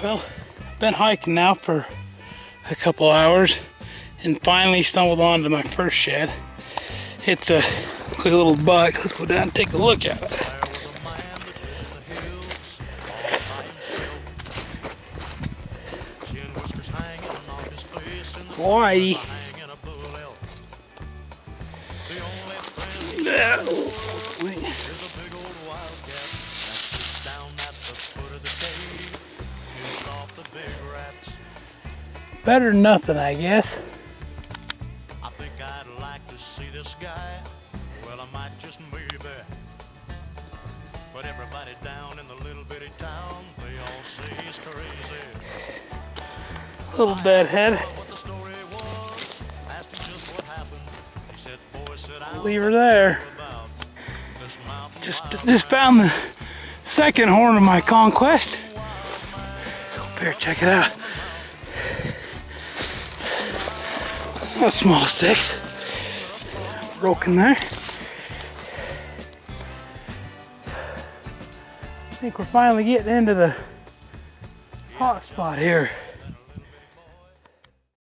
Well, been hiking now for a couple hours and finally stumbled onto my first shed. It's a little buck. Let's go down and take a look at it. Whitey. Better than nothing, I guess. I think I'd like to see this guy. Well, I might just maybe. But everybody down in the little bitty town, they all say he's crazy. Little deadhead. What the story was, asked him just what happened. He said, boy, said Leave her there. about this mountain Just, just found the second horn of my conquest. Up here, check it out. A small six. Broken there. I think we're finally getting into the hot spot here.